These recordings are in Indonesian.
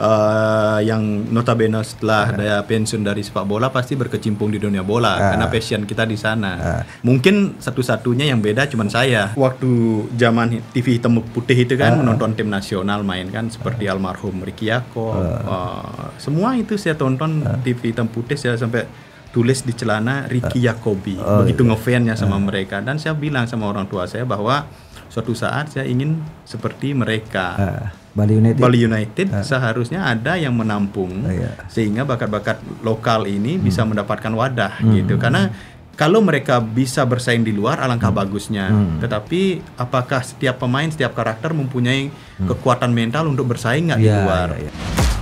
uh, yang notabene setelah uh. pensiun dari sepak bola pasti berkecimpung di dunia bola uh. karena passion kita di sana. Uh. Mungkin satu-satunya yang beda cuma saya. Waktu zaman TV hitam putih itu kan uh. menonton tim nasional main kan seperti uh. almarhum Ricky Yako. Uh. Uh, semua itu saya tonton uh. TV hitam putih saya sampai tulis di celana Ricky Yakobi. Oh, Begitu iya. ngefansnya sama uh. mereka dan saya bilang sama orang tua saya bahwa suatu saat saya ingin seperti mereka. Uh Bali United. Bali United uh. seharusnya ada yang menampung uh, iya. sehingga bakat-bakat lokal ini hmm. bisa mendapatkan wadah hmm. gitu. Karena kalau mereka bisa bersaing di luar alangkah hmm. bagusnya. Hmm. Tetapi apakah setiap pemain, setiap karakter mempunyai hmm. kekuatan mental untuk bersaing nggak yeah, di iya, luar? Yeah, yeah.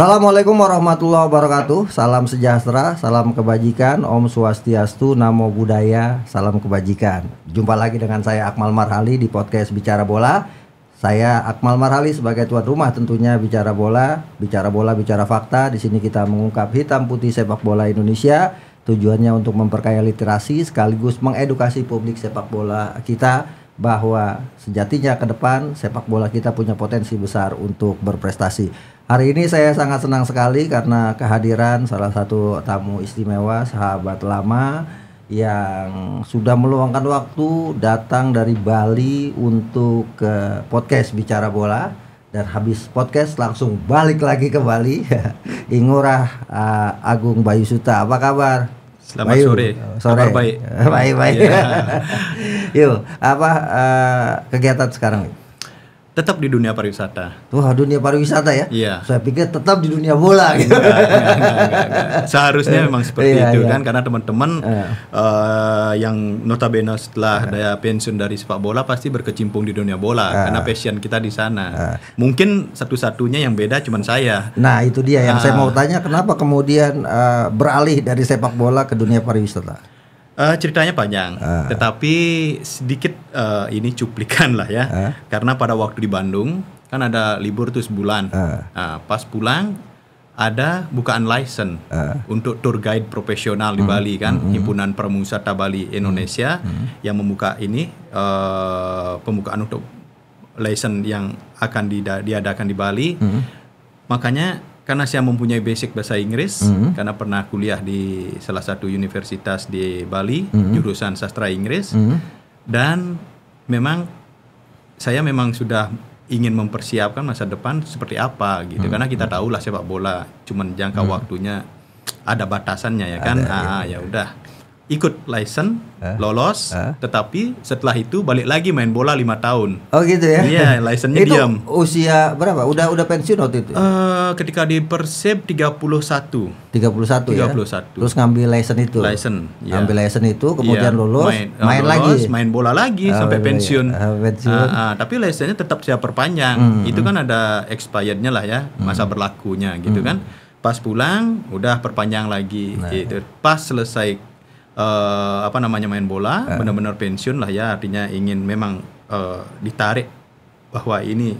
Assalamualaikum warahmatullahi wabarakatuh. Salam sejahtera, salam kebajikan. Om Swastiastu, Namo Buddhaya Salam kebajikan. Jumpa lagi dengan saya Akmal Marhali di podcast Bicara Bola. Saya Akmal Marhali sebagai tuan rumah tentunya Bicara Bola. Bicara Bola, Bicara Fakta. Di sini kita mengungkap hitam putih sepak bola Indonesia. Tujuannya untuk memperkaya literasi Sekaligus mengedukasi publik sepak bola kita bahwa sejatinya ke depan sepak bola kita punya potensi besar untuk berprestasi. Hari ini saya sangat senang sekali karena kehadiran salah satu tamu istimewa, sahabat lama yang sudah meluangkan waktu datang dari Bali untuk ke podcast Bicara Bola dan habis podcast langsung balik lagi ke Bali. Ingurah uh, Agung Bayu Suta, apa kabar? Selamat Bayu. sore. Sore. Kabar baik. baik baik. Yeah. Yuk, apa uh, kegiatan sekarang? Tetap di dunia pariwisata. Wah, dunia pariwisata ya? Iya. Saya pikir tetap di dunia bola gitu. Enggak, enggak, enggak, enggak. Seharusnya memang seperti iya, itu iya. kan karena teman-teman iya. uh, yang notabene setelah iya. dia pensiun dari sepak bola pasti berkecimpung di dunia bola iya. karena passion kita di sana. Iya. Mungkin satu-satunya yang beda cuma saya. Nah, itu dia yang uh, saya mau tanya kenapa kemudian uh, beralih dari sepak bola ke dunia pariwisata? Uh, ceritanya panjang, uh. tetapi sedikit uh, ini cuplikan lah ya. Uh. Karena pada waktu di Bandung kan ada libur tuh sebulan. Uh. Uh, pas pulang ada bukaan license uh. untuk tour guide profesional di mm. Bali kan, mm. himpunan permusata Bali Indonesia mm. yang membuka ini uh, pembukaan untuk license yang akan diadakan di Bali. Mm. Makanya karena saya mempunyai basic bahasa Inggris mm -hmm. karena pernah kuliah di salah satu universitas di Bali mm -hmm. jurusan sastra Inggris mm -hmm. dan memang saya memang sudah ingin mempersiapkan masa depan seperti apa gitu mm -hmm. karena kita tahu lah sepak bola cuman jangka mm -hmm. waktunya ada batasannya ya kan ada, ah ya, ya udah ikut license uh, lolos uh. tetapi setelah itu balik lagi main bola lima tahun oh gitu ya iya license-nya itu diam usia berapa udah udah pensiun waktu itu uh, ketika di Persib 31 31 31 ya terus ngambil license itu license ya. ambil license itu kemudian ya. lulus main, uh, main lulus, lagi main bola lagi uh, sampai pensiun, uh, pensiun. Uh, uh, tapi license-nya tetap saya perpanjang hmm, itu hmm. kan ada expirednya lah ya masa hmm. berlakunya gitu hmm. kan pas pulang udah perpanjang lagi nah. gitu pas selesai uh, apa namanya main bola, uh. benar-benar pensiun lah ya, artinya ingin memang uh, ditarik bahwa ini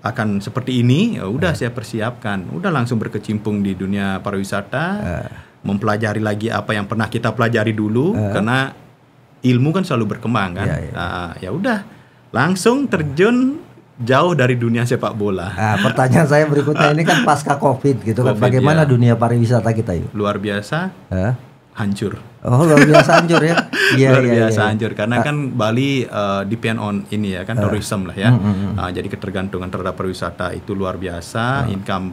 akan seperti ini, ya udah uh. saya persiapkan, udah langsung berkecimpung di dunia pariwisata, uh. mempelajari lagi apa yang pernah kita pelajari dulu, uh. karena ilmu kan selalu berkembang kan, yeah, yeah. Uh, ya udah langsung terjun jauh dari dunia sepak bola. Nah, pertanyaan saya berikutnya ini kan pasca COVID gitu kan, COVID, kan, bagaimana ya. dunia pariwisata kita yuk? Luar biasa. Uh hancur. Oh luar biasa hancur ya? Iya, luar iya, biasa iya, hancur karena ah. kan Bali uh, depend on ini ya kan uh. tourism lah ya. Mm, mm, uh, jadi ketergantungan terhadap pariwisata itu luar biasa. Uh. Income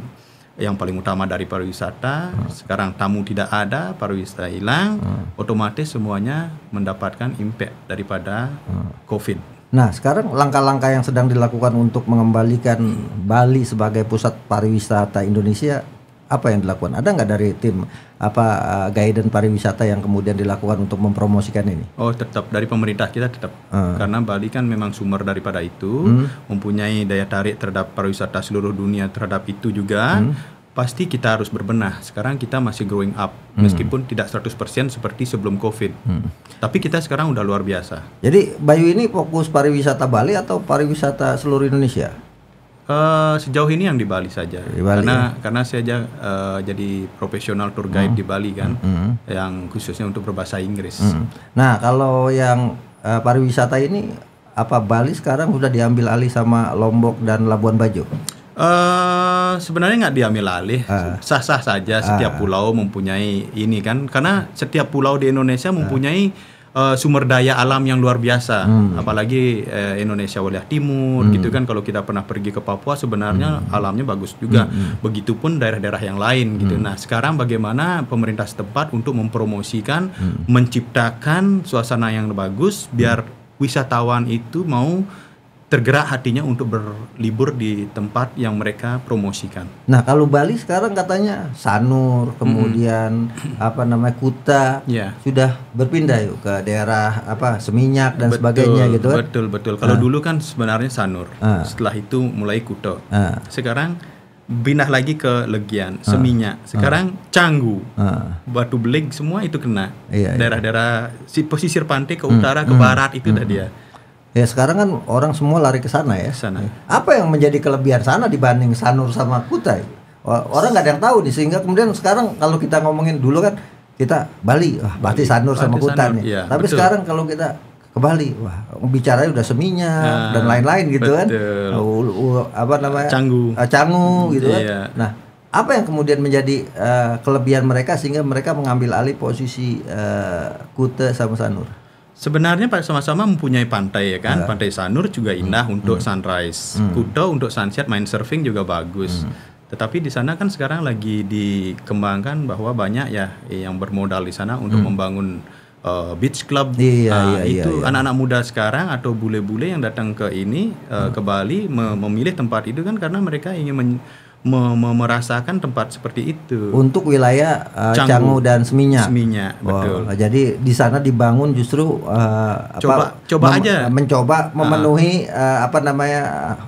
yang paling utama dari pariwisata. Uh. Sekarang tamu tidak ada, pariwisata hilang, uh. otomatis semuanya mendapatkan impact daripada uh. COVID. Nah, sekarang langkah-langkah yang sedang dilakukan untuk mengembalikan Bali sebagai pusat pariwisata Indonesia apa yang dilakukan? Ada nggak dari tim apa uh, guidance pariwisata yang kemudian dilakukan untuk mempromosikan ini? Oh, tetap dari pemerintah kita tetap uh. karena Bali kan memang sumber daripada itu, hmm. mempunyai daya tarik terhadap pariwisata seluruh dunia terhadap itu juga. Hmm. Pasti kita harus berbenah. Sekarang kita masih growing up hmm. meskipun tidak 100% seperti sebelum Covid. Hmm. Tapi kita sekarang udah luar biasa. Jadi Bayu ini fokus pariwisata Bali atau pariwisata seluruh Indonesia? Uh, sejauh ini yang di Bali saja, Di Bali, karena karena saya aja uh, jadi profesional tour guide di Bali kan, Hmm. yang khususnya untuk berbahasa Inggris. Hmm. Nah, kalau yang eh, pariwisata ini apa Bali sekarang sudah diambil alih sama Lombok dan Labuan Bajo? Eh sebenarnya nggak diambil alih, Ah. sah-sah saja setiap pulau mempunyai ini kan, karena setiap pulau di Indonesia mempunyai eh, sumber daya alam yang luar biasa, Hmm. apalagi eh, Indonesia wilayah timur gitu kan. Kalau kita pernah pergi ke Papua sebenarnya Hmm. alamnya bagus juga, begitupun daerah-daerah yang lain gitu. Hmm. Nah sekarang bagaimana pemerintah setempat untuk mempromosikan, Hmm. menciptakan suasana yang bagus biar wisatawan itu mau tergerak hatinya untuk berlibur di tempat yang mereka promosikan. Nah, kalau Bali sekarang katanya Sanur, kemudian apa namanya Kuta Ya. sudah berpindah yuk ke daerah apa Seminyak dan sebagainya gitu kan. Betul betul. Kalau dulu kan sebenarnya Sanur. Ah. Setelah itu mulai Kuto. Ah. Sekarang pindah lagi ke Legian, Seminyak. Sekarang Canggu. Ah. Batu Beleg semua itu kena. Iya, iya. Daerah-daerah si pesisir pantai ke utara, ke barat itu dah dia. Ya sekarang kan orang semua lari ke sana ya. Sana. Apa yang menjadi kelebihan sana dibanding Sanur sama Kuta? ya? O- Orang nggak ada yang tahu nih sehingga kemudian sekarang kalau kita ngomongin dulu kan kita Bali, wah berarti Sanur sama Berarti Kuta Sanur, nih. iya, Tapi betul. sekarang kalau kita ke Bali, wah bicaranya udah Seminyak Nah, dan lain-lain gitu kan. betul. U- u- apa namanya? Canggu. Ah, Canggu gitu kan. Iya. Nah, apa yang kemudian menjadi eh, kelebihan mereka sehingga mereka mengambil alih posisi eh, Kuta sama Sanur? Sebenarnya Pak sama-sama mempunyai pantai ya kan. Iya. Pantai Sanur juga indah Hmm. untuk sunrise. Kuto untuk sunset, main surfing juga bagus. Hmm. Tetapi di sana kan sekarang lagi dikembangkan bahwa banyak ya yang bermodal di sana untuk membangun uh, beach club. Hmm. Iya, Ah, iya, iya, itu iya. anak-anak muda sekarang atau bule-bule yang datang ke ini uh, ke Bali me- memilih tempat itu kan karena mereka ingin men- me- me- merasakan tempat seperti itu. Untuk wilayah eh, Canggu. Canggu dan Seminyak. Seminyak, betul. jadi di sana dibangun justru eh, Coba- apa, coba aja. Ah. mencoba memenuhi eh, apa namanya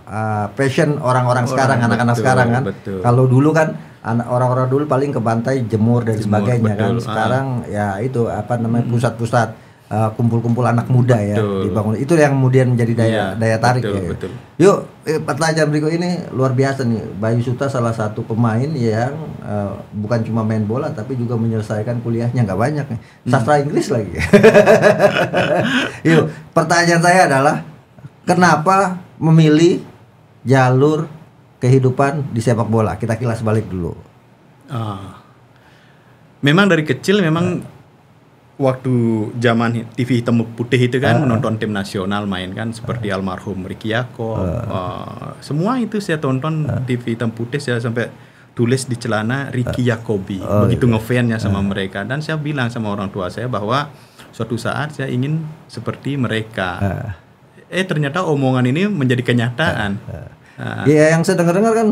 eh, passion orang-orang sekarang, anak-anak sekarang kan. betul. Kalau dulu kan anak orang-orang dulu paling ke pantai jemur dan Jemur, sebagainya kan. betul. Ah. Sekarang ya itu apa namanya pusat-pusat eh, kumpul-kumpul anak muda ya Betul. dibangun. Itu yang kemudian menjadi daya Iya, daya tarik betul, ya. betul. Yuk, eh, pertanyaan berikut ini luar biasa nih. Bayu Suta salah satu pemain yang eh, bukan cuma main bola tapi juga menyelesaikan kuliahnya nggak banyak nih. Hmm. Sastra Inggris lagi. Yuk, pertanyaan saya adalah kenapa memilih jalur kehidupan di sepak bola? Kita kilas balik dulu. Ah. Memang dari kecil memang waktu zaman TV hitam putih itu kan menonton tim nasional main kan seperti almarhum Ricky Yako. ah, semua itu saya tonton TV hitam putih saya sampai tulis di celana Ricky Yakobi. Begitu ngefansnya sama mereka. Dan saya bilang sama orang tua saya bahwa suatu saat saya ingin seperti mereka. Eh ternyata omongan ini menjadi kenyataan. Ah, Iya, yang saya dengar-dengar kan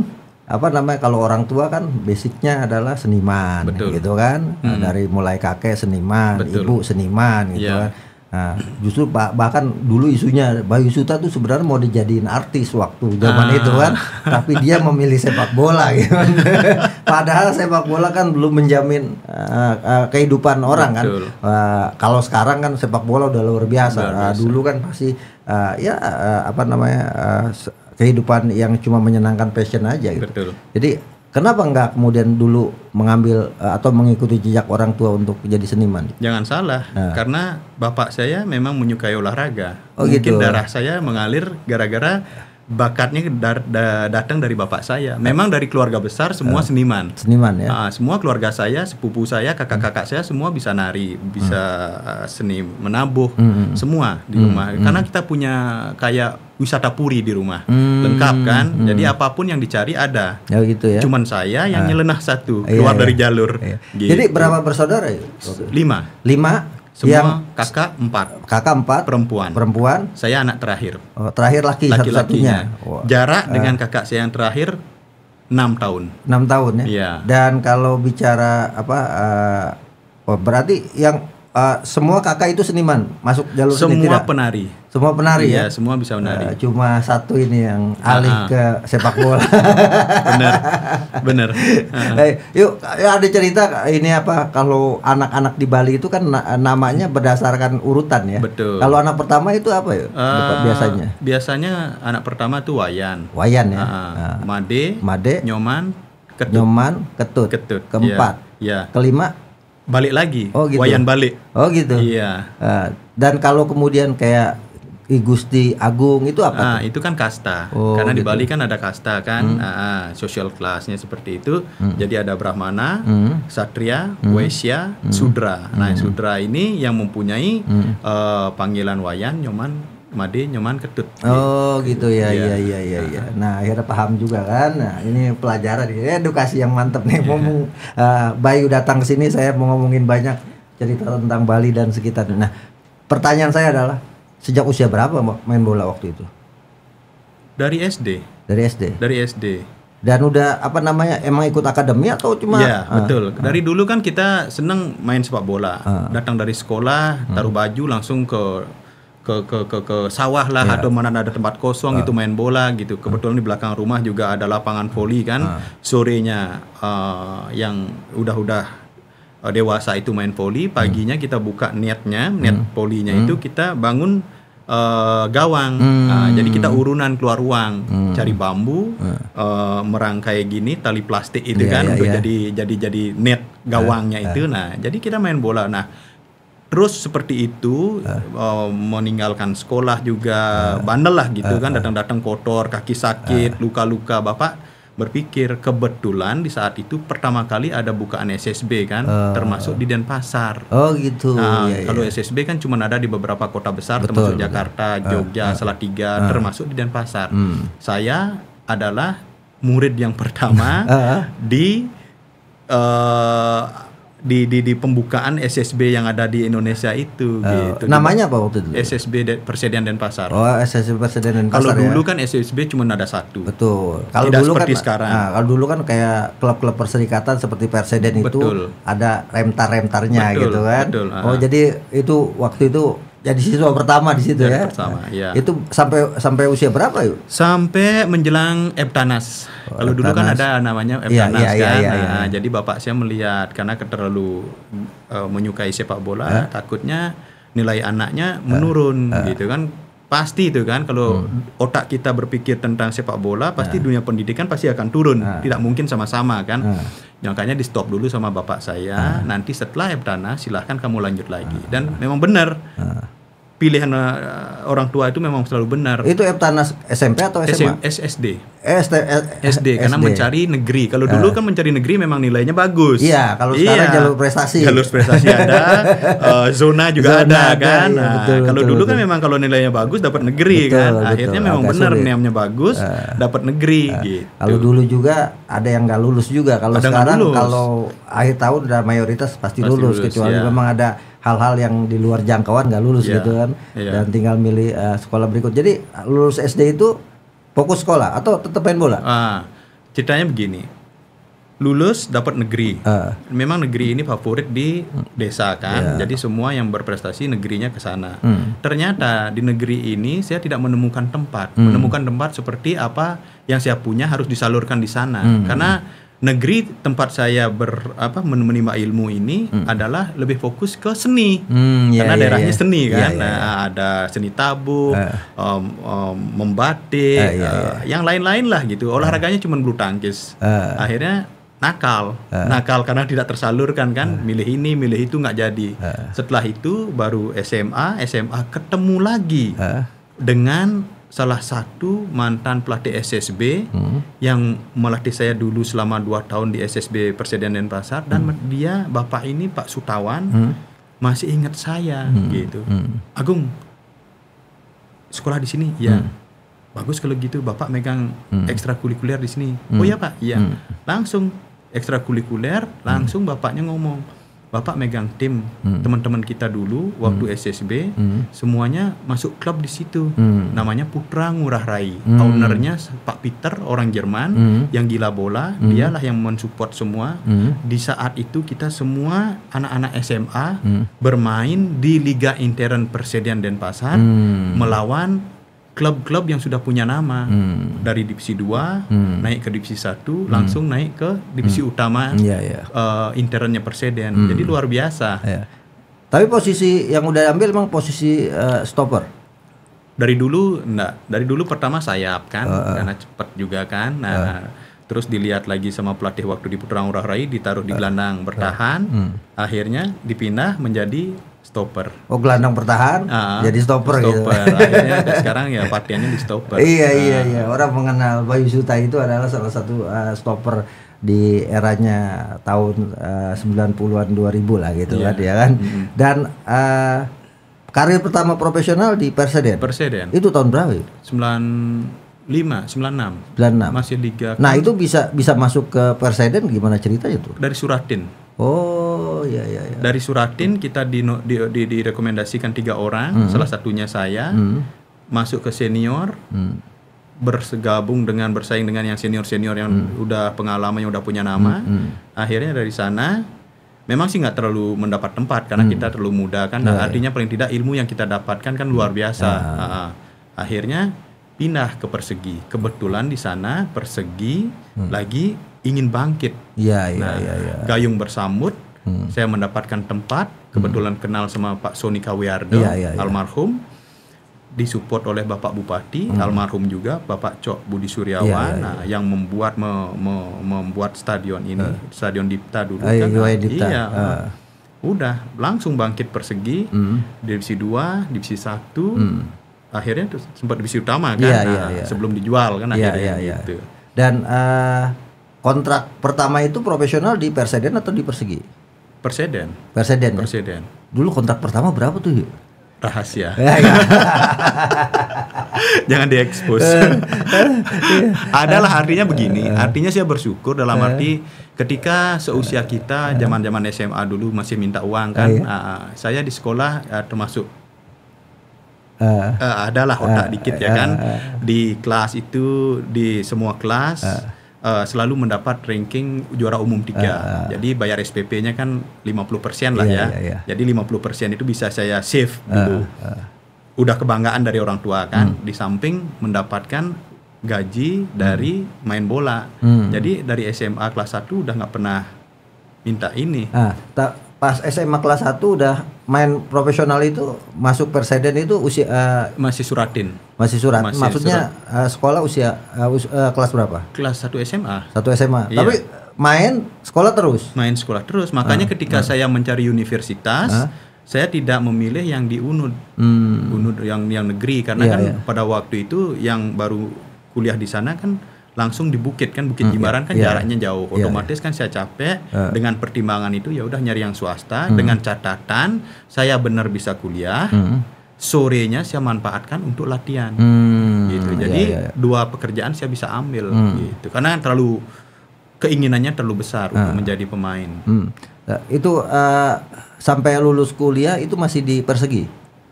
apa namanya kalau orang tua kan basicnya adalah seniman Betul. Hmm. gitu kan Nah, dari mulai kakek seniman Betul. ibu seniman gitu Iya. kan nah justru bah- bahkan dulu isunya Bayu Suta tuh sebenarnya mau dijadiin artis waktu zaman Ah. itu kan tapi dia memilih sepak bola gitu kan padahal sepak bola kan belum menjamin uh, uh, kehidupan orang Betul. kan Uh, kalau sekarang kan sepak bola udah luar biasa, Luar Uh, biasa. dulu kan pasti uh, ya uh, apa namanya uh, kehidupan yang cuma menyenangkan passion aja gitu. Betul. Jadi kenapa nggak kemudian dulu mengambil uh, atau mengikuti jejak orang tua untuk jadi seniman? Jangan salah, karena bapak saya memang menyukai olahraga. Oh, Mungkin gitu. darah saya mengalir gara-gara bakatnya dar- da- datang dari bapak saya. Memang dari keluarga besar semua seniman. Seniman ya. Ah, semua keluarga saya, sepupu saya, kakak-kakak saya semua bisa nari, bisa uh, seni menabuh, semua di rumah. Karena kita punya kayak wisata puri di rumah, Hmm, lengkap kan. Jadi apa pun yang dicari ada. Ya gitu ya. Cuman saya yang nyelenah satu Iya, keluar iya. dari jalur. Iya. Gitu. Jadi berapa bersaudara ya? lima. Lima Semua yang kakak empat kakak empat perempuan. perempuan Saya anak terakhir. oh, terakhir laki satu-satunya. Laki-lakinya. Wah, Jarak dengan kakak saya yang terakhir enam tahun. enam tahun ya. Iya. Dan kalau bicara apa? uh, oh, berarti yang uh, semua kakak itu seniman masuk jalur semua seni tidak? penari Semua penari iya ya. semua bisa menari Uh, cuma satu ini yang alih Ah, ah. ke sepak bola. bener bener Ah, Eh, yuk ya ada cerita ini apa kalau anak-anak di Bali itu kan na- namanya berdasarkan urutan ya. Betul. Kalau anak pertama itu apa ya? eh, biasanya. biasanya anak pertama tuh wayan Wayan ya. Ah, Ah. made Made, nyoman ketut Nyoman, ketut. ketut Keempat. ya, ya. Kelima. Balik lagi Oh, gitu. wayan balik Oh gitu. iya Ah, dan kalau kemudian kayak I Gusti Agung itu apa? Ah, itu kan kasta. Oh, Karena di gitu. Bali kan ada kasta kan, ah, ah, social classnya seperti itu. Jadi ada Brahmana, Hmm. Satria, Waisya, Sudra. Nah, Sudra ini yang mempunyai Hmm. eh, panggilan Wayan, Nyoman, Made, Nyoman, Ketut. Oh gitu ya Iya. iya iya iya iya. Nah akhirnya paham juga kan. Nah ini pelajaran ini edukasi yang mantap nih. Iya. Ngomong uh, Bayu datang ke sini saya mau ngomongin banyak cerita tentang Bali dan sekitarnya. Nah pertanyaan saya adalah sejak usia berapa main bola waktu itu? Dari SD, Dari SD. dari SD. Dan udah apa namanya emang ikut akademi atau cuma? Iya, Ah, betul. Dari dulu kan kita senang main sepak bola. Datang dari sekolah, taruh baju langsung ke ke ke ke, ke sawah lah atau mana ada tempat kosong itu main bola gitu. Kebetulan di belakang rumah juga ada lapangan voli kan. Sorenya eh, yang udah-udah eh, dewasa itu main voli, paginya kita buka netnya, net volinya itu kita bangun eh, gawang. Nah, jadi kita urunan keluar ruang, cari bambu, eh, merangkai gini tali plastik itu Iya, kan iya, untuk iya. jadi jadi jadi net gawangnya itu. Nah, jadi kita main bola. Nah, terus seperti itu eh, meninggalkan sekolah juga bandel lah gitu kan, datang-datang kotor, kaki sakit, luka-luka. Bapak berpikir kebetulan di saat itu pertama kali ada bukaan SSB kan, termasuk di Denpasar. Oh gitu. Nah, Iya, iya. kalau SSB kan cuma ada di beberapa kota besar Betul, termasuk betul. Jakarta, Jogja, Salatiga, termasuk di Denpasar. Hmm. Saya adalah murid yang pertama Ah. di eh, di di di pembukaan SSB yang ada di Indonesia itu Eh, gitu. namanya apa waktu itu? SSB De- Persediaan Denpasar. Oh SSB Presiden dan Kalau Pasar ya? dulu kan SSB cuma ada satu. Betul. Kalau dulu seperti kan, sekarang. Nah, kalau dulu kan kayak klub-klub perserikatan seperti Perseden itu ada remtar-remtarnya gitu kan. betul, Oh, ah. jadi itu waktu itu jadi siswa pertama di situ Jadi ya. pertama, iya. Itu sampai sampai usia berapa yuk? Sampai menjelang Eptanas. Kalau dulu kan ada namanya Iya, Eptanas iya, kan. iya, iya. Nah, jadi bapak saya melihat karena terlalu eh, menyukai sepak bola, takutnya nilai anaknya menurun gitu kan. Pasti itu kan kalau otak kita berpikir tentang sepak bola, pasti dunia pendidikan pasti akan turun. Tidak mungkin sama-sama kan. Makanya di stop dulu sama bapak saya. Nanti setelah Eptanas silahkan kamu lanjut lagi. Dan memang benar. Pilihan eh, orang tua itu memang selalu benar. Itu Eptanas SMP atau SMA? SM SSD. ST, SD karena mencari negeri. Kalau dulu kan mencari negeri memang nilainya bagus. Iya, kalau sekarang jalur prestasi. Jalur prestasi ada, eh, zona juga Zona ada, ada, kan. iya, Nah, betul, kalau betul, dulu kan betul. memang kalau nilainya bagus dapat negeri Betul, kan. betul. Akhirnya memang benar niamnya bagus, dapat negeri gitu. Kalau dulu juga ada yang nggak lulus juga. Kalau sekarang kalau akhir tahun udah mayoritas pasti, Pasti lulus, lulus, kecuali iya. memang ada hal-hal yang di luar jangkauan nggak lulus Iya, gitu kan. iya. Dan tinggal milih eh, sekolah berikut. Jadi lulus SD itu fokus sekolah atau tetap main bola? Ah, ceritanya begini. Lulus dapat negeri. Ah. Memang negeri ini favorit di desa kan. Jadi semua yang berprestasi negerinya ke sana. Hmm. Ternyata di negeri ini saya tidak menemukan tempat. Hmm. Menemukan tempat seperti apa yang saya punya harus disalurkan di sana. Hmm. Karena negeri tempat saya ber apa men- menerima ilmu ini adalah lebih fokus ke seni. Hmm, iya, Karena iya, daerahnya iya. seni Iya, kan. iya, Nah, ada seni tabuh, Eh. um, um, membatik, Eh, iya, eh, yang lain-lain lah gitu. Olahraganya cuma bulu tangkis. Eh. Akhirnya nakal, nakal karena tidak tersalurkan kan, milih ini, milih itu nggak jadi. Setelah itu baru SMA, SMA ketemu lagi Eh. dengan salah satu mantan pelatih SSB Hmm. yang melatih saya dulu selama 2 tahun di SSB Persediaan Denpasar dan dia bapak ini Pak Sutawan Hmm. masih ingat saya gitu. Agung sekolah di sini ya. Bagus kalau gitu Bapak megang ekstrakurikuler di sini. Oh ya Pak, iya. Langsung ekstrakurikuler, langsung bapaknya ngomong, Bapak megang tim hmm. teman-teman kita dulu waktu hmm. SSB hmm. semuanya masuk klub di situ hmm. namanya Putra Ngurah Rai hmm. ownernya Pak Peter orang Jerman hmm. yang gila bola hmm. dialah yang mensupport semua hmm. di saat itu kita semua anak-anak SMA hmm. bermain di Liga Intern Persediaan Denpasar hmm. melawan klub-klub yang sudah punya nama hmm. dari divisi 2 hmm. naik ke divisi 1 hmm. langsung naik ke divisi hmm. utama yeah, yeah. Uh, internnya Perseden. Hmm. Jadi luar biasa. Yeah. Tapi posisi yang udah ambil memang posisi uh, stopper. Dari dulu enggak, dari dulu pertama sayap kan uh, karena cepat juga kan. Nah, uh. terus dilihat lagi sama pelatih waktu di Putra Ngurah Rai ditaruh di gelandang bertahan. Uh. Akhirnya dipindah menjadi stopper. Oh gelandang bertahan uh, jadi stopper, stopper. gitu. Akhirnya sekarang ya pakaiannya di stopper. iya iya iya orang mengenal Bayu Suta itu adalah salah satu uh, stopper di eranya tahun uh, 90-an 2000 lah gitu yeah. kan ya kan. Mm -hmm. Dan uh, karir pertama profesional di Perseden. Perseden. Itu tahun berapa? Ya? 95, 96. 96. Masih liga. Nah, itu bisa bisa masuk ke Perseden gimana ceritanya tuh? Dari Suratin. Oh iya iya. iya. Dari Suratin kita di, di, di, direkomendasikan tiga orang, hmm. salah satunya saya hmm. masuk ke senior, hmm. bergabung dengan bersaing dengan yang senior senior yang hmm. udah pengalaman yang udah punya nama. Hmm. Hmm. Akhirnya dari sana, memang sih nggak terlalu mendapat tempat karena hmm. kita terlalu muda kan. Nah, artinya paling tidak ilmu yang kita dapatkan kan luar biasa. Uh, akhirnya pindah ke Persegi. Kebetulan di sana Persegi hmm. lagi ingin bangkit. Iya, iya, nah, iya, ya. Gayung bersambut, hmm. saya mendapatkan tempat, kebetulan hmm. kenal sama Pak Soni Kawiardo, ya, ya, ya. almarhum, disupport oleh Bapak Bupati, hmm. almarhum juga Bapak Cok Budi Suryawan, ya, ya, ya. nah yang membuat me, me, membuat stadion ini, uh. Stadion Dipta dulu uh, kan. Iya, Dipta. Iya. Uh. Udah langsung bangkit persegi, hmm. divisi 2, divisi 1. Hmm. Akhirnya sempat divisi utama kan. Ya, nah, ya, ya. sebelum dijual kan ya, akhirnya ya, ya. gitu. Dan uh, kontrak pertama itu profesional di Perseden atau di Persegi? Perseden. Perseden. Ya? Perseden. Dulu kontrak pertama berapa tuh? Yuk? Rahasia. Ya, ya. Jangan diekspos. Adalah artinya begini. Artinya saya bersyukur dalam arti ketika seusia kita zaman-zaman SMA dulu masih minta uang kan. Uh, saya di sekolah uh, termasuk uh, uh, adalah otak uh, dikit ya kan. Di kelas itu di semua kelas uh, selalu mendapat ranking juara umum tiga. Uh, Jadi bayar SPP-nya kan 50% lah iya, ya. Iya, iya. Jadi 50% itu bisa saya save dulu. Uh, uh. Udah kebanggaan dari orang tua kan. Hmm. Di samping mendapatkan gaji hmm. dari main bola. Hmm. Jadi dari SMA kelas 1 udah nggak pernah minta ini. Ah, pas SMA kelas 1 udah main profesional itu masuk Perseden itu usia uh, masih suratin. Masih surat. Masih Maksudnya surat. Uh, sekolah usia uh, us, uh, kelas berapa? Kelas 1 SMA. 1 SMA. Iya. Tapi main sekolah terus. Main sekolah terus. Makanya uh, ketika uh. saya mencari universitas uh. saya tidak memilih yang di UNUD. Hmm. UNUD yang yang negeri karena yeah, kan yeah. pada waktu itu yang baru kuliah di sana kan langsung di bukit kan Bukit hmm, Jimbaran yeah, kan yeah. jaraknya jauh iya, otomatis yeah. kan saya capek uh. dengan pertimbangan itu ya udah nyari yang swasta hmm. dengan catatan saya benar bisa kuliah hmm. sorenya saya manfaatkan untuk latihan hmm. gitu iya, jadi yeah, yeah. dua pekerjaan saya bisa ambil hmm. gitu karena terlalu keinginannya terlalu besar uh. untuk menjadi pemain hmm. uh, itu uh, sampai lulus kuliah itu masih di persegi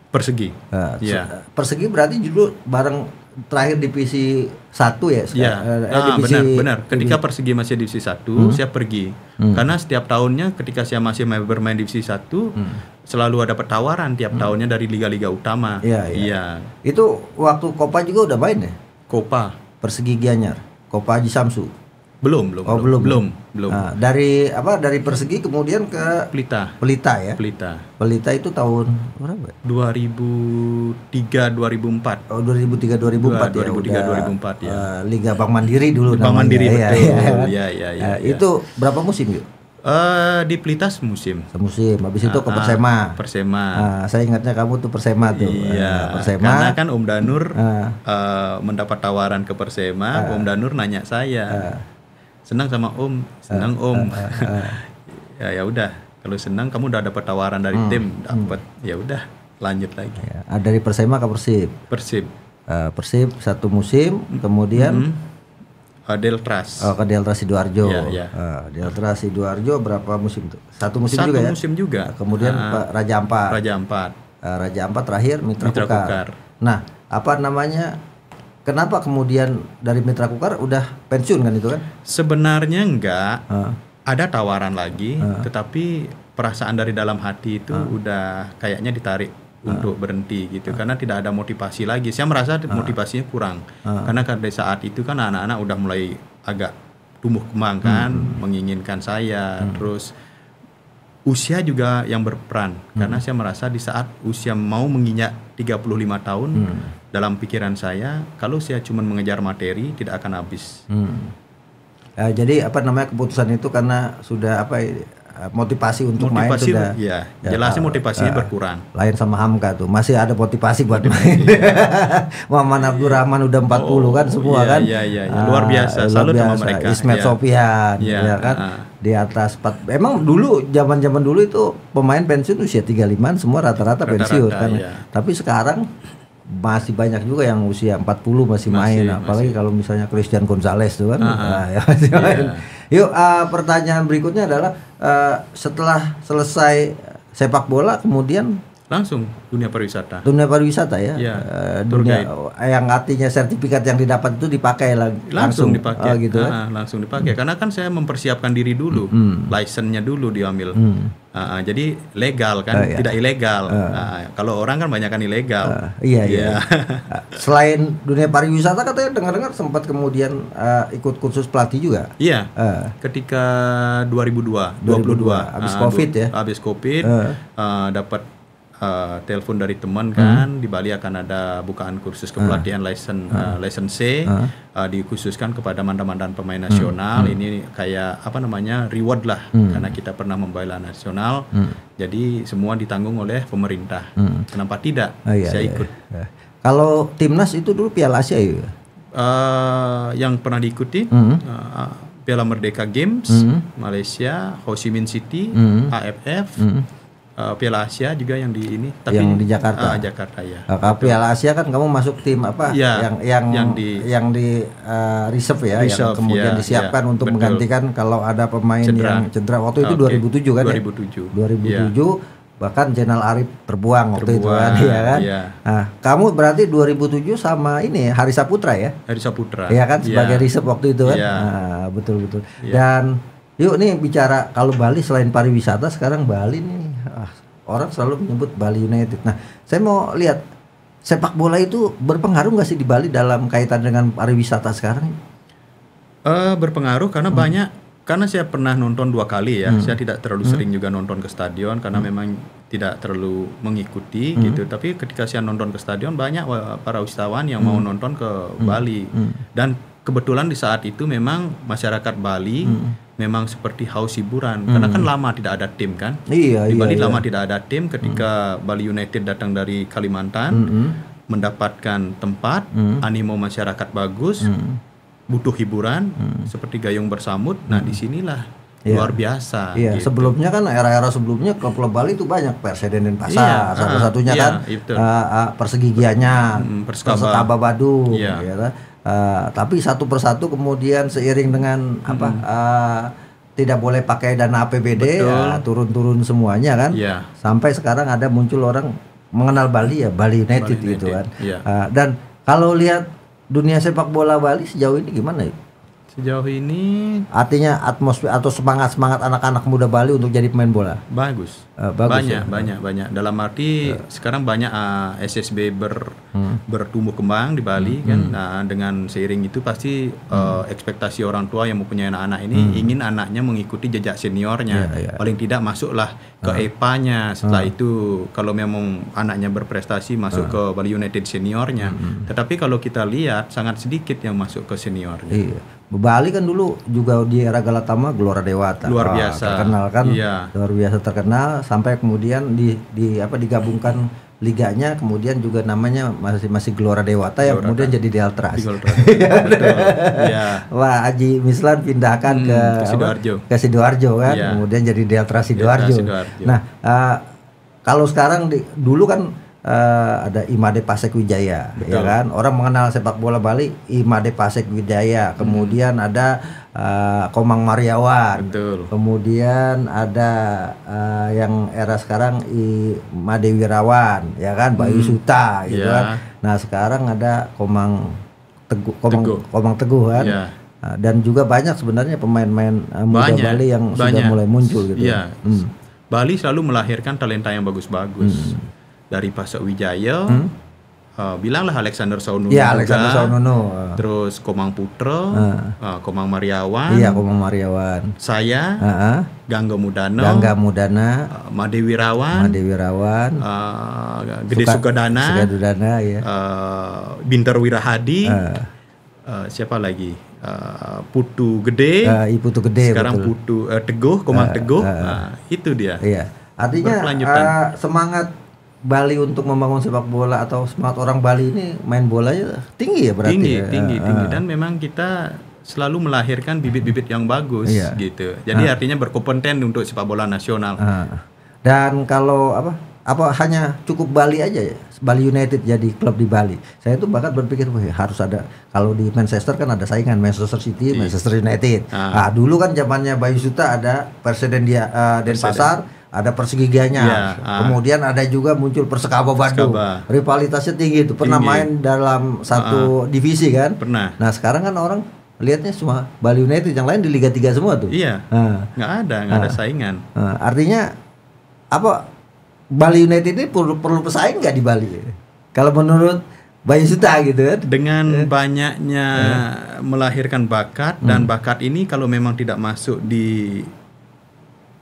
persegi uh, yeah. persegi berarti dulu bareng terakhir divisi satu ya, ya. Eh, ah, benar benar ketika persegi masih divisi satu hmm. saya pergi hmm. karena setiap tahunnya ketika saya masih bermain divisi satu hmm. selalu ada tawaran tiap hmm. tahunnya dari liga-liga utama iya ya. ya. itu waktu Kopa juga udah main ya Kopa persegi Gianyar Kopa Haji Samsu belum, belum. Oh, belum. Belum, belum. Nah, dari apa? Dari Persegi kemudian ke Pelita. Pelita ya. Pelita. Pelita itu tahun berapa? 2003 2004. Oh, 2003 2004 ya. 2003 2004 ya. Uh, Liga Bank Mandiri dulu Bank Mandiri ya, betul. Ya, ya, ya, ya, ya, Itu berapa musim yuk? Uh, di Pelita semusim. Semusim. Habis itu ke ah, Persema. Persema. Uh, saya ingatnya kamu tuh Persema tuh. Iya. Uh, Persema. Karena kan Om Danur uh, uh, mendapat tawaran ke Persema, uh, Om Danur nanya saya. Uh, senang sama om senang uh, om uh, uh, uh. ya ya udah kalau senang kamu udah dapat tawaran dari hmm, tim dapat hmm. ya udah lanjut lagi ya, dari Persema ke Persib Persib uh, Persib satu musim kemudian hmm. uh, Deltras. Oh, ke Delta Sidoarjo. Iya, iya. Uh, Delta Sidoarjo berapa musim tuh? Satu musim Satu juga ya. musim juga. Kemudian Ah, Pak Raja Ampat. Raja Ampat. Uh, Raja Ampat terakhir Mitra, Mitra Kukar. Kukar. Nah, apa namanya? Kenapa kemudian dari Mitra Kukar udah pensiun kan itu kan? Sebenarnya enggak. Ah. Ada tawaran lagi, tetapi perasaan dari dalam hati itu udah kayaknya ditarik untuk berhenti gitu. Karena tidak ada motivasi lagi. Saya merasa motivasinya kurang. Karena pada saat itu kan anak-anak udah mulai agak tumbuh kembang kan, menginginkan saya, terus usia juga yang berperan. Karena saya merasa di saat usia mau menginjak 35 tahun dalam pikiran saya kalau saya cuma mengejar materi tidak akan habis. Hmm. Eh, jadi apa namanya keputusan itu karena sudah apa eh, motivasi untuk main motivasi sudah ya, ya, jelasnya ah, motivasinya ah. berkurang. lain sama Hamka tuh masih ada motivasi buat main. Muhammad Abdurrahman udah 40 kan semua iya, kan. iya, iya, iya. Luar biasa. luar Salut sama biasa. mereka. Ismet Iya. Sofian Iya, ya kan. ah. Di atas 4 Emang dulu zaman-zaman dulu itu pemain pensiun usia 35 semua rata-rata Rata-rata, pensiun kan. iya. Tapi sekarang masih banyak juga yang usia 40 masih, main Masih, apalagi kalau misalnya Christian Gonzalez tuh kan. Ah, ah. Nah, ya masih Iya. main. Yuk uh, pertanyaan berikutnya adalah uh, setelah selesai sepak bola kemudian Langsung dunia pariwisata. dunia pariwisata ya, Iya, Uh, dunia yang artinya sertifikat yang didapat itu dipakai lang- Langsung, dipakai. Oh, gitu kan? Ah, langsung dipakai. Karena kan saya mempersiapkan diri dulu. License-nya dulu diambil. Hmm. Ah, ah, jadi legal kan, Ah, iya. tidak ilegal. Ah, kalau orang kan banyak kan ilegal. Uh, iya iya. Uh, Selain dunia pariwisata katanya dengar-dengar sempat kemudian uh, ikut kursus pelatih juga. Iya. Uh, Ketika 2002, 2002, 22, habis ah, Covid ya? Habis Covid, Eh. ah, dapat ah, telepon dari teman Hmm. kan di Bali akan ada bukaan kursus kepelatihan license ah, license C Eh. ah, dikhususkan kepada mantan-mantan pemain nasional. Ini kayak apa namanya? reward lah Hmm. karena kita pernah membela nasional. Jadi semua ditanggung oleh pemerintah. Kenapa tidak? oh, iya, Saya iya, ikut. iya. Kalau timnas itu dulu Piala Asia ya. Eh, yang pernah diikuti Hmm. eh, Piala Merdeka Games Hmm. Malaysia, Ho Chi Minh City, Hmm. AFF, Hmm. Eh, Piala Asia juga yang di ini. Yang di Jakarta. Ah, Jakarta ya. Uh, kalau Piala Asia kan kamu masuk tim apa? Iya, yang yang yang di- yang di uh, reserve ya, Reserve, yang kemudian iya, disiapkan iya, untuk betul. menggantikan kalau ada pemain Cedera. yang cedera. Waktu itu Oke, 2007 kan ya? 2007. 2007 bahkan Jenal Arif terbuang waktu itu kan, Terbuang, ya kan? iya. Nah, kamu berarti 2007 sama ini ya, Hari Saputra ya? Hari Saputra. Iya kan Iya. sebagai reserve waktu itu kan? Iya. Nah, betul betul. Iya. Dan yuk nih bicara kalau Bali selain pariwisata sekarang Bali nih ah, orang selalu menyebut Bali United. Nah, saya mau lihat sepak bola itu berpengaruh nggak sih di Bali dalam kaitan dengan pariwisata sekarang? Eh, berpengaruh karena Hmm. banyak karena saya pernah nonton dua kali ya. Saya tidak terlalu sering juga nonton ke stadion karena Hmm. memang tidak terlalu mengikuti gitu. Tapi ketika saya nonton ke stadion banyak para wisatawan yang Hmm. mau nonton ke Bali. Dan kebetulan di saat itu memang masyarakat Bali Hmm. Memang seperti haus hiburan karena kan lama tidak ada tim kan. Iya, Di iya. Bali iya. lama tidak ada tim ketika Bali United datang dari Kalimantan Mm-mm. mendapatkan tempat, Hmm. animo masyarakat bagus, Mm. butuh hiburan seperti gayung bersamut. Nah, di sinilah Iya. luar biasa. Iya, gitu. sebelumnya kan era-era sebelumnya klub-klub Bali itu banyak Perseden dan Iya, Pasar, ah, satu-satunya iya, kan iya, betul. uh, uh, Persegigianya, Mm, Persekaba. Persekaba Badung, Iya. ya kan? Uh, tapi satu persatu kemudian seiring dengan apa uh, tidak boleh pakai dana APBD, ya, turun-turun semuanya kan, Iya. sampai sekarang ada muncul orang mengenal Bali ya Bali United Bali gitu United, kan, iya. Uh, dan kalau lihat dunia sepak bola Bali sejauh ini gimana ya? Sejauh ini Artinya atmosfer atau semangat semangat anak-anak muda Bali untuk jadi pemain bola. bagus. Eh, bagus banyak, ya? banyak, banyak. Dalam arti sekarang banyak ah, SSB ber bertumbuh kembang di Bali kan. Nah, dengan seiring itu pasti eh, ekspektasi orang tua yang mempunyai anak-anak ini ingin anaknya mengikuti jejak seniornya. Iya, iya. Paling tidak masuklah ke EPA-nya. Setelah itu kalau memang anaknya berprestasi masuk ke Bali United seniornya. Tetapi kalau kita lihat sangat sedikit yang masuk ke seniornya. Iya. Bali kan dulu juga di era Galatama Gelora Dewata. Luar Wah, biasa. Terkenal kan? Iya. Luar biasa terkenal sampai kemudian di di apa digabungkan liganya kemudian juga namanya masih masih Gelora Dewata yang kemudian jadi Deltras. Iya. Wah, Haji Mislan pindahkan Hmm, ke ke apa? Sidoarjo. Ke Sidoarjo kan, Iya. kemudian jadi Deltras Sidoarjo. Sidoarjo. Nah, eh, kalau sekarang di, dulu kan uh, ada Imade Pasek Wijaya, ya kan? Orang mengenal sepak bola Bali Imade Pasek Wijaya. Kemudian hmm. ada uh, Komang Mariawan. Betul. Kemudian ada uh, yang era sekarang Imade Wirawan, ya kan? Bayu hmm. Suta, gitu yeah. kan. Nah sekarang ada Komang Teguh, Komang Teguh, Komang Teguh kan. Yeah. dan juga banyak sebenarnya pemain-pemain muda banyak, Bali yang banyak. sudah mulai muncul gitu. Yeah. Hmm. Bali selalu melahirkan talenta yang bagus-bagus. Hmm dari Pasok Wijaya hmm? uh, bilanglah Alexander Saununo ya Alexander Saununo terus Komang Putra uh. Uh, Komang Mariawan. Iya Komang Mariawan. Saya uh -uh. Gangga Mudana. Gangga Mudana. Uh, Madewi Rawan Madewi Rawan uh, Gede Suka, Sugadana. Sugadana ya uh, Binter Wirahadi. Uh. Uh, siapa lagi? Uh, Putu Gede. Uh, Putu Gede sekarang betul. Putu uh, Teguh Komang uh, Teguh. uh, uh. Uh, itu dia. Iya. Artinya uh, semangat Bali untuk membangun sepak bola atau semangat orang Bali ini main bolanya tinggi ya berarti tinggi ya? tinggi uh. tinggi dan memang kita selalu melahirkan bibit-bibit yang bagus iya. gitu jadi uh. artinya berkompeten untuk sepak bola nasional uh. dan kalau apa apa hanya cukup Bali aja ya Bali United jadi klub di Bali saya tuh bahkan berpikir Wah, harus ada kalau di Manchester kan ada saingan Manchester City iya. Manchester United uh. nah dulu kan zamannya Bayu Suta ada presiden dia uh, Denpasar ada Persigiganya. Ya, uh, Kemudian ada juga muncul Persekaba Bandung. Persekaba. Rivalitasnya tinggi itu. Pernah tinggi. main dalam satu uh, divisi kan? Pernah. Nah, sekarang kan orang lihatnya semua Bali United yang lain di Liga 3 semua tuh. Iya. Uh, nggak ada, nggak uh, ada saingan. Uh, artinya apa? Bali United ini perlu perlu pesaing nggak di Bali? Kalau menurut Bayu Suta gitu kan? Dengan uh, banyaknya uh, melahirkan bakat dan hmm. bakat ini kalau memang tidak masuk di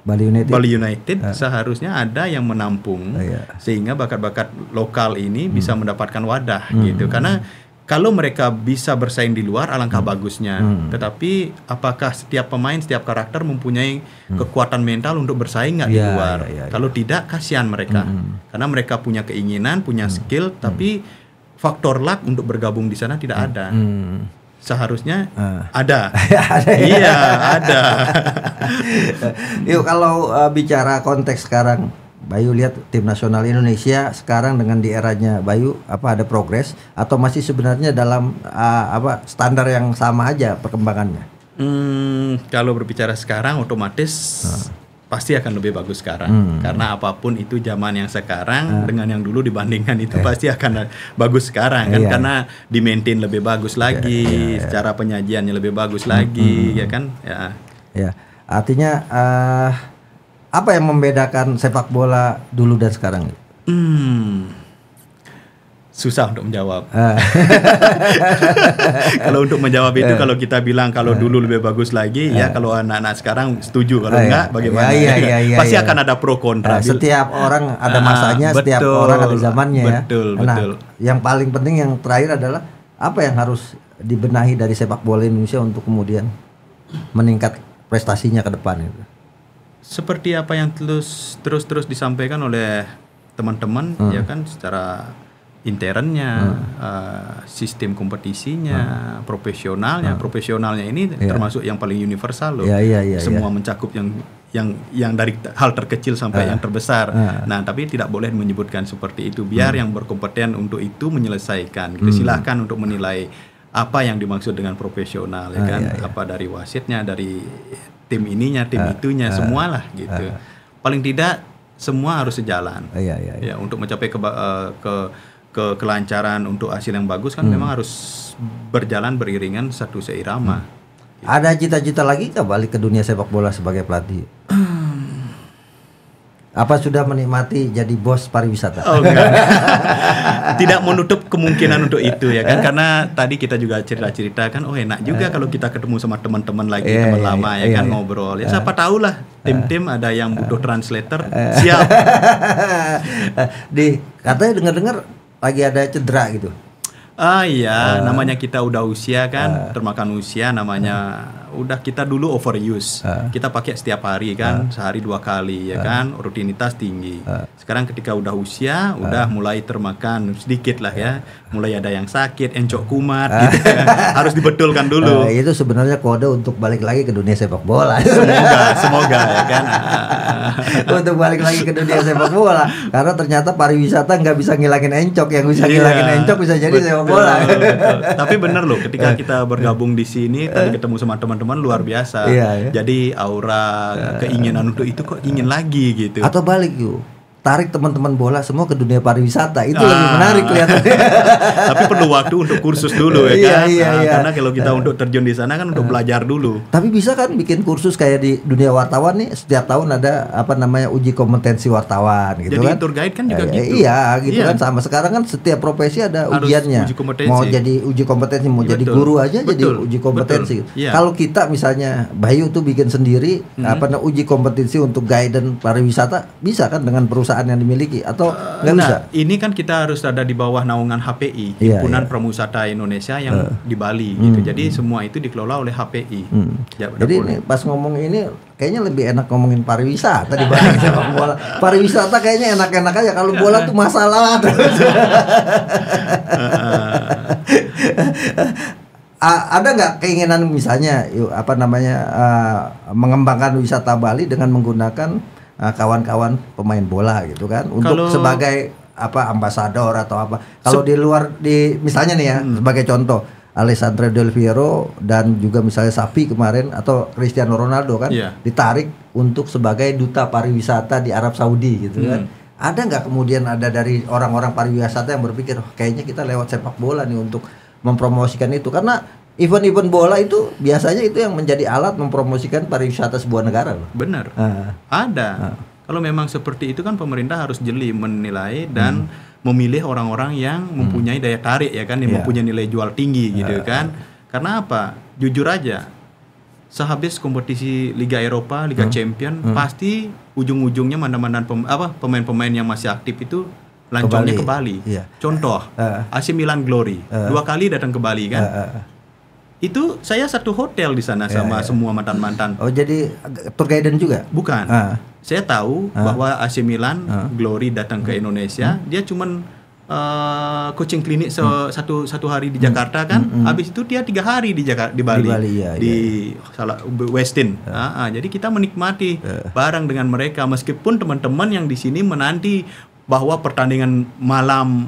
Bali United. Bali United uh. seharusnya ada yang menampung uh, iya. sehingga bakat-bakat lokal ini hmm. bisa mendapatkan wadah hmm. gitu. Karena kalau mereka bisa bersaing di luar alangkah hmm. bagusnya. Hmm. Tetapi apakah setiap pemain, setiap karakter mempunyai hmm. kekuatan mental untuk bersaing nggak yeah, di iya, luar? Yeah, yeah, kalau tidak kasihan mereka. Hmm. Karena mereka punya keinginan, punya hmm. skill hmm. tapi faktor luck untuk bergabung di sana tidak hmm. ada. Hmm seharusnya uh. ada. ada ya? Iya, ada. Yuk kalau uh, bicara konteks sekarang Bayu lihat tim nasional Indonesia sekarang dengan di eranya Bayu apa ada progres atau masih sebenarnya dalam uh, apa standar yang sama aja perkembangannya? Hmm, kalau berbicara sekarang otomatis uh pasti akan lebih bagus sekarang hmm. karena apa pun itu zaman yang sekarang uh. dengan yang dulu dibandingkan itu eh. pasti akan bagus sekarang kan iya. karena di maintain lebih bagus iya, lagi iya, iya, iya. secara penyajiannya lebih bagus hmm. lagi hmm. ya kan ya ya artinya uh, apa yang membedakan sepak bola dulu dan sekarang hmm susah untuk menjawab. Ah. kalau untuk menjawab itu eh. kalau kita bilang kalau eh. dulu lebih bagus lagi ya kalau anak-anak sekarang setuju kalau uh, enggak bagaimana? Ya, ya, ya, Pasti ya. akan ada pro kontra. setiap orang ada masanya, uh, setiap orang ada zamannya ya. Betul, nah, betul. Yang paling penting yang terakhir adalah apa yang harus dibenahi dari sepak bola Indonesia untuk kemudian meningkat prestasinya ke depan itu. Seperti apa yang terus terus terus disampaikan oleh teman-teman hmm. ya kan secara internnya, hmm. uh, sistem kompetisinya, hmm. profesionalnya. Hmm. Profesionalnya ini yeah. termasuk yang paling universal loh. Yeah, yeah, yeah, Semua yeah. mencakup yang yang yang dari hal terkecil sampai uh. yang terbesar. Uh. Nah, tapi tidak boleh menyebutkan seperti itu. Biar hmm. yang berkompeten untuk itu menyelesaikan. Gitu. Hmm. Silahkan untuk menilai apa yang dimaksud dengan profesional ya uh, kan? Yeah, yeah. Apa dari wasitnya, dari tim ininya, tim uh. itunya, uh. semualah gitu. Uh. Paling tidak semua harus sejalan. Uh, yeah, yeah, yeah. Ya untuk mencapai ke uh, ke ke kelancaran untuk hasil yang bagus kan hmm. memang harus berjalan beriringan satu seirama. Hmm. Ada cita-cita lagi nggak balik ke dunia sepak bola sebagai pelatih? Apa sudah menikmati jadi bos pariwisata? Oh, enggak. Tidak menutup kemungkinan untuk itu ya kan karena tadi kita juga cerita-cerita kan oh enak juga kalau kita ketemu sama teman-teman lagi yeah, teman yeah, lama yeah, ya kan yeah. ngobrol. Ya siapa tahu lah tim-tim ada yang butuh translator siap. Di katanya dengar-dengar lagi ada cedera gitu. Ah iya, uh, namanya kita udah usia kan, uh, termakan usia namanya uh, udah kita dulu overuse. Ah. Kita pakai setiap hari kan, sehari dua kali ya kan, rutinitas tinggi. Sekarang ketika udah usia, udah mulai termakan sedikit lah ya. Mulai ada yang sakit, encok kumat gitu. Harus dibetulkan dulu. Eh, itu sebenarnya kode untuk balik lagi ke dunia sepak bola. Semoga, semoga ya kan. untuk balik lagi ke dunia sepak bola karena ternyata pariwisata nggak bisa ngilangin encok yang bisa ngilangin Iya, encok bisa jadi betul, sepak bola betul. Tapi bener loh, ketika kita bergabung di sini, tadi ketemu sama teman-teman luar biasa. Iya, iya. Jadi aura keinginan untuk itu kok ingin lagi gitu. atau balik yuk tarik teman-teman bola semua ke dunia pariwisata itu Ah. lebih menarik kelihatannya Tapi perlu waktu untuk kursus dulu ya Iya, kan. iya, Nah, iya. Karena kalau kita untuk terjun di sana kan untuk belajar dulu. tapi bisa kan bikin kursus kayak di dunia wartawan nih setiap tahun ada apa namanya uji kompetensi wartawan gitu Jadi kan tour guide kan juga Eh, gitu. iya gitu Iya. kan sama sekarang kan setiap profesi ada Harus ujiannya uji kompetensi. mau jadi uji kompetensi mau jadi Betul. guru aja jadi Betul. uji kompetensi. Iya. kalau kita misalnya Bayu tuh bikin sendiri Hmm. apa namanya uji kompetensi untuk guidance pariwisata bisa kan dengan perusahaan yang dimiliki atau nggak nah, bisa ini kan kita harus ada di bawah naungan HPI, Iya, Himpunan iya. Pramusata Indonesia yang di Bali gitu. Jadi semua itu dikelola oleh HPI. Hmm. Ya, Jadi ini pas ngomong ini kayaknya lebih enak ngomongin pariwisata dibanding sepak bola. Pariwisata kayaknya enak-enak aja kalau bola tuh masalah terus. A- ada nggak keinginan misalnya yuk, apa namanya uh, mengembangkan wisata Bali dengan menggunakan uh, kawan-kawan pemain bola gitu kan untuk Kalau- sebagai apa ambasador atau apa kalau di luar di misalnya nih ya Hmm. sebagai contoh Alessandro Del Piero dan juga misalnya Sapi kemarin atau Cristiano Ronaldo kan Iya. ditarik untuk sebagai duta pariwisata di Arab Saudi gitu kan. Hmm. Ada nggak kemudian ada dari orang-orang pariwisata yang berpikir "Oh, kayaknya kita lewat sepak bola nih untuk mempromosikan itu karena event-event bola itu biasanya itu yang menjadi alat mempromosikan pariwisata sebuah negara loh. Benar. Ah. Ada. Kalau memang seperti itu kan pemerintah harus jeli menilai dan Hmm. memilih orang-orang yang mempunyai daya tarik ya kan, yang Iya. mempunyai nilai jual tinggi gitu kan. Karena apa? Jujur aja. Sehabis kompetisi Liga Eropa, Liga Hmm. Champion, pasti ujung-ujungnya mana-mana pem- apa pemain-pemain yang masih aktif itu lancongnya ke Bali. Bali. Iya. Contoh, Ah. AC Milan Glory, dua kali datang ke Bali kan. Ah, ah, ah. Itu saya satu hotel di sana Iya, sama semua mantan-mantan. Oh jadi tour guidance juga? Bukan. Ah. Saya tahu bahwa AC Milan Glory datang ke Indonesia, dia cuman eh, coaching klinik se- satu satu hari di Jakarta kan, habis itu dia tiga hari di Jakarta di Bali, Bali, iya, di salah Westin. Ah, ah, jadi kita menikmati bareng dengan mereka, meskipun teman-teman yang di sini menanti bahwa pertandingan malam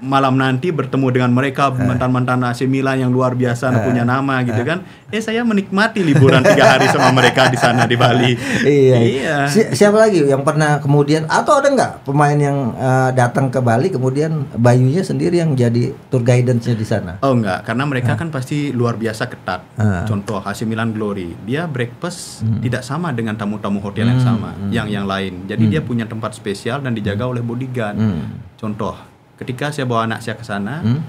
malam nanti bertemu dengan mereka mantan-mantan AC Milan yang luar biasa punya nama gitu kan. Eh saya menikmati liburan tiga hari sama mereka di sana di Bali. Iya. Iya. Si- siapa lagi yang pernah kemudian atau ada nggak pemain yang eh, datang ke Bali kemudian Bayunya sendiri yang jadi tour guidance-nya di sana? Oh enggak, karena mereka kan pasti luar biasa ketat. Ah. Contoh AC Milan Glory, dia breakfast tidak sama dengan tamu-tamu hotel yang sama, yang yang lain. Jadi dia punya tempat spesial dan dijaga oleh bodyguard. Hmm. Contoh, ketika saya bawa anak saya ke sana, Hmm.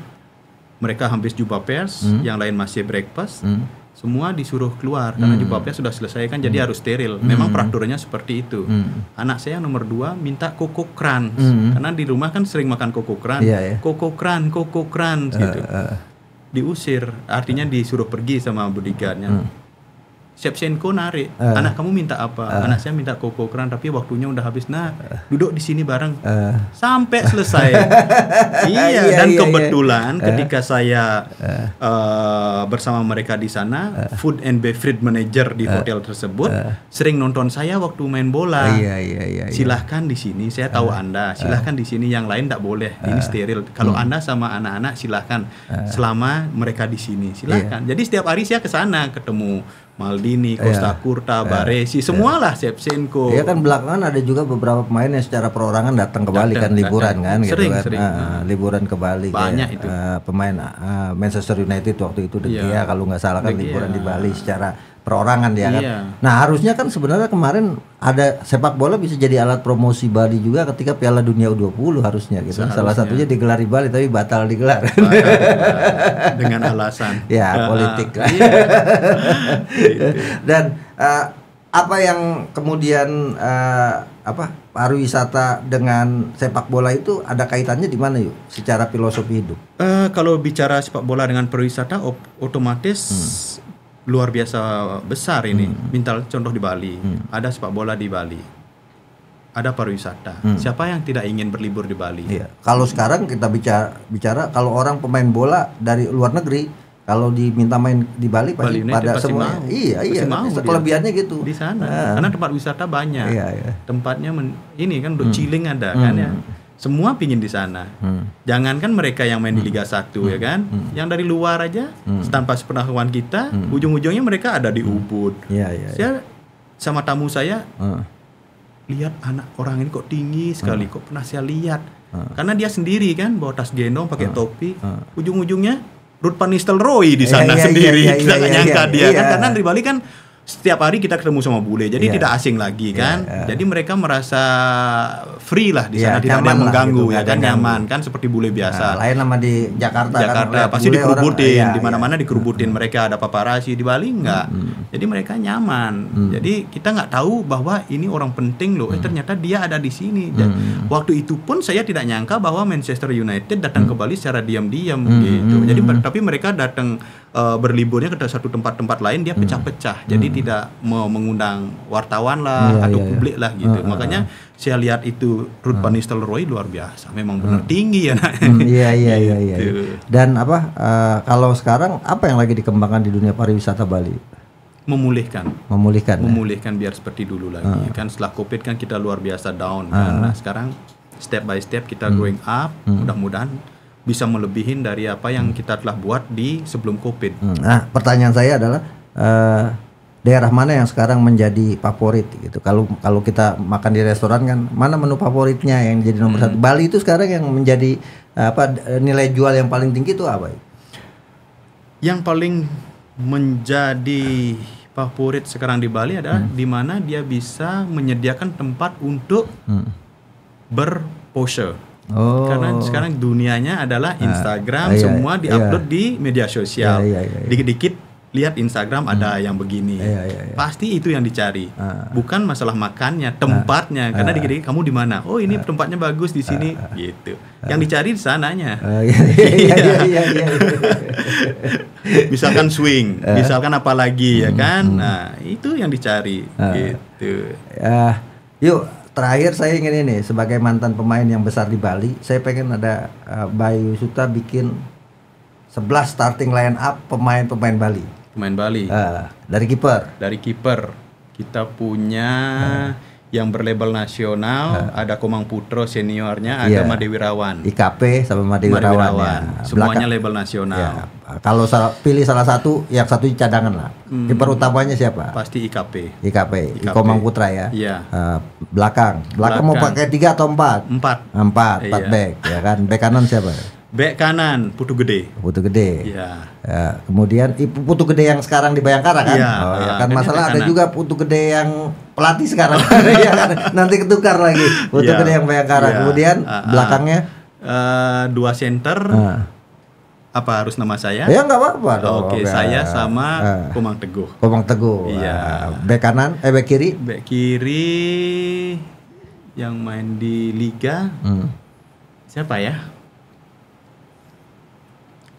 mereka habis jumpa pers, yang lain masih breakfast. Hmm. Semua disuruh keluar karena jumpa pers sudah selesai kan, jadi harus steril. Memang peraturannya seperti itu. Hmm. Anak saya nomor dua minta koko crunch Hmm. karena di rumah kan sering makan koko crunch, Iya, iya. koko crunch, koko crunch gitu Eh, diusir artinya disuruh pergi sama bodyguardnya Hmm. Shevchenko narik. Eh. anak kamu minta apa? Anak saya minta koko kran tapi waktunya udah habis. Nah duduk di sini bareng. Eh, sampai selesai. Iya Iya, dan iya, kebetulan ketika saya eh, bersama mereka di sana food and beverage manager di hotel tersebut sering nonton saya waktu main bola. Iya iya iya. iya. silahkan di sini saya tahu anda. Silahkan di sini yang lain tidak boleh. Ini steril. Kalau anda sama anak-anak silahkan. Selama mereka di sini silahkan. Jadi setiap hari saya ke sana ketemu Maldini, Costa Curta, Baresi, semualah Shevchenko. Iya kan belakangan ada juga beberapa pemain yang secara perorangan datang ke Bali Datang, kan liburan datang. kan gitu kan. sering. Ah, liburan ke Bali Banyak kayak, itu. eh, pemain ah, Manchester United waktu itu De Iya. Gea kalau nggak salah kan liburan di Bali secara perorangan dia kan. Iya. Nah, harusnya kan sebenarnya kemarin ada sepak bola bisa jadi alat promosi Bali juga ketika Piala Dunia U20 harusnya gitu. Salah satunya digelar di Bali tapi batal digelar. dengan alasan ya, Ah, politik lah. iya. Gitu. Dan eh, apa yang kemudian eh, apa pariwisata dengan sepak bola itu ada kaitannya di mana yuk? Secara filosofi hidup. Eh, kalau bicara sepak bola dengan pariwisata otomatis Hmm. Luar biasa besar ini. Minta contoh di Bali, ada sepak bola di Bali, ada pariwisata. Siapa yang tidak ingin berlibur di Bali? Iya. Kalau sekarang kita bicara bicara kalau orang pemain bola dari luar negeri kalau diminta main di Bali pasti Bali pada pasti semua. mau. Iya, Pasti iya. mau dia. Kelebihannya gitu. Di sana, Ah. karena tempat wisata banyak. Iya, iya. Tempatnya men- ini kan udah chilling ada kan ya. Semua pingin di sana. Hmm. Jangankan mereka yang main di Liga 1 ya kan, yang dari luar aja tanpa sepengetahuan kita, ujung-ujungnya mereka ada di Ubud. Iya, iya. iya. Saya sama tamu saya Ah. lihat anak orang ini kok tinggi sekali, Hmm. kok pernah saya lihat. Karena dia sendiri kan bawa tas gendong, pakai topi. Ah. Ujung-ujungnya Ruth Van Nistelrooy di Iya, sana iya, sendiri. iya, iya, kita nggak iya, nyangka iya, dia kan iya. karena di Bali kan setiap hari kita ketemu sama bule, jadi Iya. tidak asing lagi kan. iya. Jadi mereka merasa free lah di Iya, sana, tidak ada yang mengganggu gitu, ya kan nyaman kan? Seperti bule biasa. Nah, lain sama di Jakarta, kan, Jakarta lihat pasti bule orang- dikerubutin iya, di mana-mana iya. dikerubutin mereka ada paparazzi di Bali enggak jadi mereka nyaman. Jadi kita nggak tahu bahwa ini orang penting loh. Eh ternyata dia ada di sini. Dan waktu itu pun saya tidak nyangka bahwa Manchester United datang ke Bali secara diam-diam gitu. jadi ber- tapi mereka datang eh, berliburnya ke satu tempat-tempat lain dia pecah-pecah. Jadi tidak mau mengundang wartawan lah Iya, atau iya, iya. publik lah gitu. Makanya saya lihat itu Ruth Van Nistelrooy luar biasa. Memang benar tinggi ya Hmm, iya iya iya iya. Gitu. Dan apa eh, kalau sekarang apa yang lagi dikembangkan di dunia pariwisata Bali? memulihkan. Memulihkan. ya? memulihkan biar seperti dulu lagi. Kan setelah covid kan kita luar biasa down kan. Nah sekarang step by step kita growing up. Mudah-mudahan bisa melebihin dari apa yang kita telah buat di sebelum covid Hmm, Nah, pertanyaan saya adalah eh, daerah mana yang sekarang menjadi favorit gitu? Kalau kalau kita makan di restoran kan, mana menu favoritnya yang jadi nomor satu? Bali itu sekarang yang menjadi apa nilai jual yang paling tinggi itu apa? yang paling menjadi favorit sekarang di Bali adalah di mana dia bisa menyediakan tempat untuk berpose Oh. Karena sekarang dunianya adalah iya, Instagram, semua iya. diupload di media sosial. Iya, iya, iya, iya. Dikit-dikit lihat Instagram ada yang begini. Iya, iya, iya. Pasti itu yang dicari. Ah. Bukan masalah makannya, tempatnya. Karena dikit-dikit kamu di mana? Oh, ini tempatnya bagus di sini gitu. Yang dicari di sananya. Eh, iya, iya, iya, iya, iya, iya. misalkan swing, Eh. misalkan apa lagi ya Hmm, kan? Nah, itu yang dicari gitu. Eh, yuk terakhir saya ingin ini sebagai mantan pemain yang besar di Bali, saya pengen ada eh, Bayu Suta bikin 11 starting line up pemain-pemain Bali. Pemain Bali. Eh, dari kiper. dari kiper kita punya yang berlabel nasional ada Komang Putro seniornya ada Iya. Made Wirawan IKP sama Made Made Wirawan. Ya. semuanya label nasional ya. Kalau salah- pilih salah satu, yang satu cadangan lah. Hmm. Kiper utamanya siapa? pasti IKP IKP, IKP. Komang Putra ya. Iya. Eh, belakang. belakang, mau Belakang. pakai tiga atau empat? empat Empat, empat Iya. back, ya kan. Back kanan siapa? Back kanan Putu Gede Putu Gede. Iya Ya, kemudian Putu Gede yang sekarang di Bayangkara kan? Iya, oh, ya ah, kan masalah ada kanan. juga Putu Gede yang pelatih sekarang. ya kan? Nanti ketukar lagi. Putu Iya. Gede yang Bayangkara. Iya. Kemudian Ah, ah. belakangnya Eh, dua center ah. apa harus nama saya ya nggak apa-apa dong. oke Oke. saya sama Ah. Komang Teguh Komang Teguh. Iya. Ah, Bek kanan, eh bek kiri. back kiri yang main di liga Hmm. siapa ya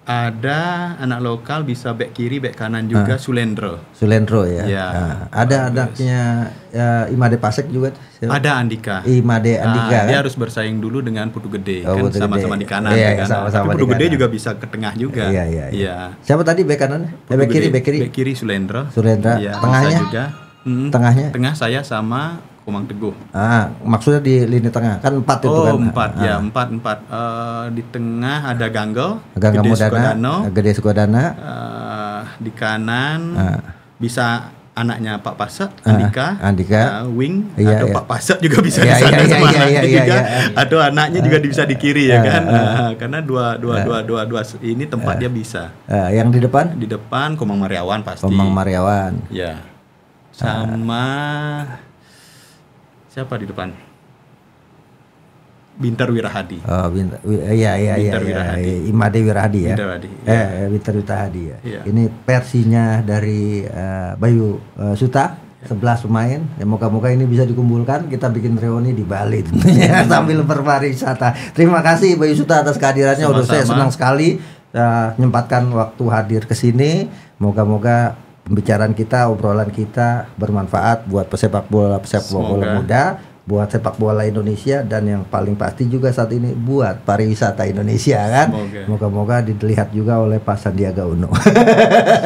ada anak lokal bisa back kiri back kanan juga Sulendro Sulendro ya. Iya. Ah, ada anaknya ya, Imade Pasek juga. siapa? ada Andika Imade Ah, Andika dia kan? harus bersaing dulu dengan Putu Gede Oh, kan sama-sama di kanan Iya, ya kan sama-sama Tapi di Putu Gede kanan. juga bisa ke tengah juga Iya, iya, iya. iya Siapa tadi bek kanan? Eh, Putu bek kiri, Gede. bek kiri. Back kiri Sulendro Sulendra. Iya, bisa Tengahnya? juga Hmm, Tengahnya? tengah saya sama Komang Teguh. Ah, maksudnya di lini tengah. Kan empat itu Oh kan? empat. Ah, ya empat empat. Eh, di tengah ada Ganggel, Gangga Gede Modana, Sukodano, Gede Sukodana, Eh, di kanan Ah. bisa anaknya Pak Pasek, Andika, Ah, Andika. eh, Wing. Iya, atau iya. Pak Pasek juga bisa Iya, di sana iya, iya, sama iya, iya, juga, iya, iya. atau anaknya juga bisa di kiri ya Ah, kan, ah. Ah, karena dua dua dua dua dua ini tempat dia bisa. Ah, yang di depan? Di depan Komang Mariawan pasti, Komang Mariawan. ya, sama siapa di depan? Bintar Wirahadi. Oh, Bintar, wi- iya iya iya, Bintar iya, Wirahadi. Imade Wirahadi ya. Bintar Wirahadi, Eh, eh, Bintar Wirahadi ya. Iya. Ini versinya dari eh, Bayu eh, Suta. 11 pemain, ya moga-moga ini bisa dikumpulkan kita bikin reuni di Bali tentunya sambil berpariwisata. Terima kasih Bayu Suta atas kehadirannya. Udah saya senang sekali eh, menyempatkan waktu hadir ke sini. Moga-moga pembicaraan kita, obrolan kita bermanfaat buat pesepak bola pesepak bola muda, buat sepak bola Indonesia dan yang paling pasti juga saat ini buat pariwisata Indonesia kan. Moga-moga dilihat juga oleh Pak Sandiaga Uno.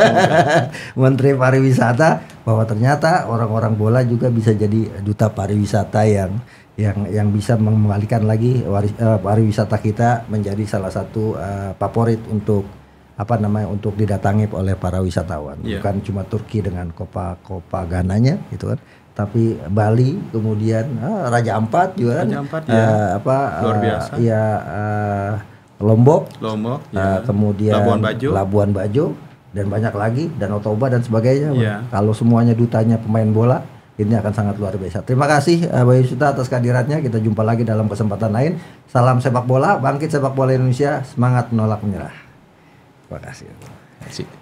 Menteri Pariwisata bahwa ternyata orang-orang bola juga bisa jadi duta pariwisata yang yang yang bisa mengembalikan lagi waris, uh, pariwisata kita menjadi salah satu uh, favorit untuk apa namanya untuk didatangi oleh para wisatawan yeah. bukan cuma Turki dengan Copa Copa Gananya gitu kan tapi Bali kemudian uh, Raja Ampat juga kan Raja Ampat, ya. uh, apa luar biasa uh, ya uh, Lombok Lombok uh, kemudian Labuan Bajo Labuan Bajo dan banyak lagi dan Otoba dan sebagainya yeah. kalau semuanya dutanya pemain bola ini akan sangat luar biasa. Terima kasih uh, Bayu Suta atas kehadirannya. Kita jumpa lagi dalam kesempatan lain. Salam sepak bola, bangkit sepak bola Indonesia, semangat menolak menyerah. Terima kasih. Terima kasih.